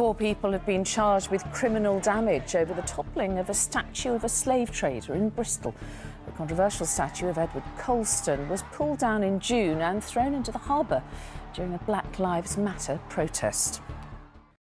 Four people have been charged with criminal damage over the toppling of a statue of a slave trader in Bristol. The controversial statue of Edward Colston was pulled down in June and thrown into the harbour during a Black Lives Matter protest.